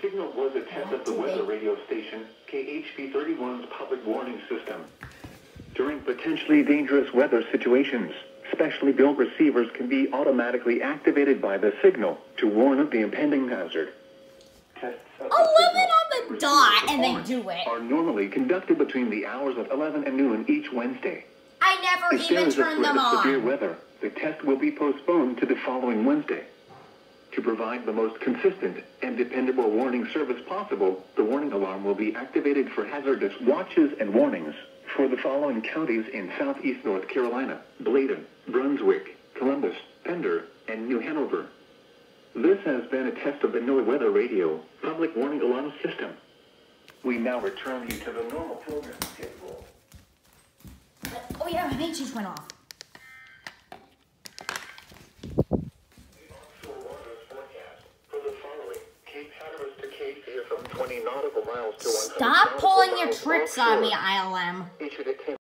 signal was a test of the weather radio station KHB 31's public warning system. During potentially dangerous weather situations, specially built receivers can be automatically activated by the signal to warn of the impending hazard. Tests 11 on the dot, and they do it. Are normally conducted between the hours of 11 and noon each Wednesday. I never If even threat them of severe weather, the test will be postponed to the following Wednesday. To provide the most consistent and dependable warning service possible, the warning alarm will be activated for hazardous watches and warnings for the following counties in southeast North Carolina, Bladen, Brunswick, Columbus, Pender, and New Hanover. This has been a test of the NOAA Weather Radio Public Warning Alarm System. We now return you to the normal program schedule. Oh yeah, my page just went off. Stop pulling your tricks on me. ILM. Issued at 10